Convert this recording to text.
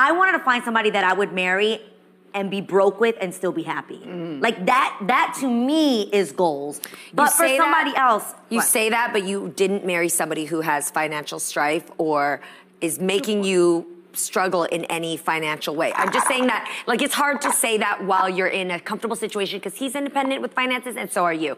I wanted to find somebody that I would marry and be broke with and still be happy. Mm. Like that that to me is goals. But for somebody that- somebody else, You what? say that, but you didn't marry somebody who has financial strife or is making you struggle in any financial way. I'm just saying that, like, it's hard to say that while you're in a comfortable situation because he's independent with finances and so are you.